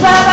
Bye.